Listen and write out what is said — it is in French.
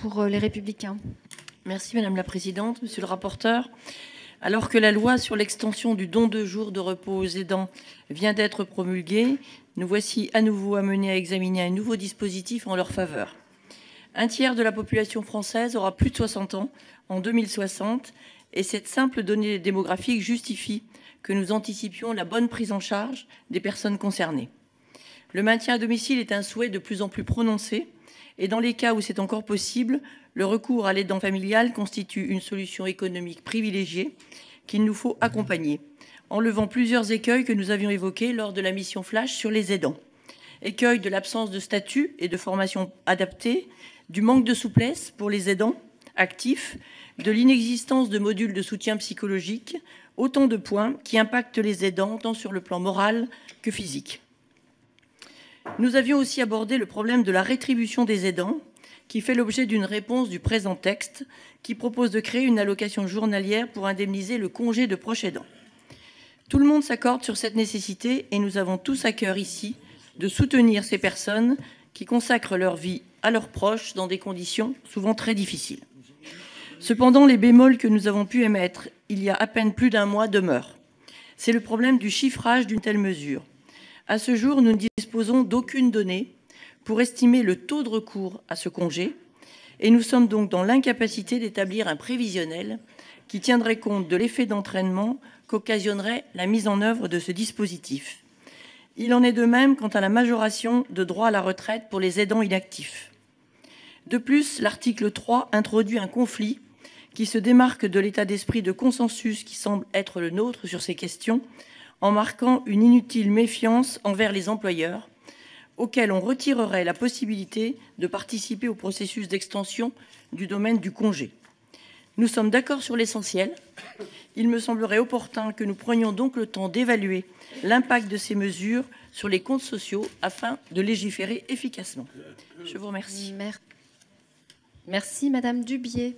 pour euh, les Républicains. Merci Madame la Présidente, Monsieur le rapporteur. Alors que la loi sur l'extension du don de jours de repos aux aidants vient d'être promulguée, nous voici à nouveau amenés à examiner un nouveau dispositif en leur faveur. Un tiers de la population française aura plus de 60 ans en 2060 et cette simple donnée démographique justifie que nous anticipions la bonne prise en charge des personnes concernées. Le maintien à domicile est un souhait de plus en plus prononcé et dans les cas où c'est encore possible, le recours à l'aidant familial constitue une solution économique privilégiée qu'il nous faut accompagner, en levant plusieurs écueils que nous avions évoqués lors de la mission Flash sur les aidants. Écueil de l'absence de statut et de formation adaptée, du manque de souplesse pour les aidants actifs, de l'inexistence de modules de soutien psychologique, autant de points qui impactent les aidants tant sur le plan moral que physique. Nous avions aussi abordé le problème de la rétribution des aidants, qui fait l'objet d'une réponse du présent texte, qui propose de créer une allocation journalière pour indemniser le congé de proche aidant. Tout le monde s'accorde sur cette nécessité et nous avons tous à cœur ici de soutenir ces personnes qui consacrent leur vie à leurs proches dans des conditions souvent très difficiles. Cependant, les bémols que nous avons pu émettre il y a à peine plus d'un mois demeurent. C'est le problème du chiffrage d'une telle mesure. À ce jour, nous ne disposons d'aucune donnée pour estimer le taux de recours à ce congé et nous sommes donc dans l'incapacité d'établir un prévisionnel qui tiendrait compte de l'effet d'entraînement qu'occasionnerait la mise en œuvre de ce dispositif. Il en est de même quant à la majoration de droit à la retraite pour les aidants inactifs. De plus, l'article 3 introduit un conflit qui se démarque de l'état d'esprit de consensus qui semble être le nôtre sur ces questions en marquant une inutile méfiance envers les employeurs, auxquels on retirerait la possibilité de participer au processus d'extension du domaine du congé. Nous sommes d'accord sur l'essentiel. Il me semblerait opportun que nous prenions donc le temps d'évaluer l'impact de ces mesures sur les comptes sociaux afin de légiférer efficacement. Je vous remercie. Merci Madame Dubier.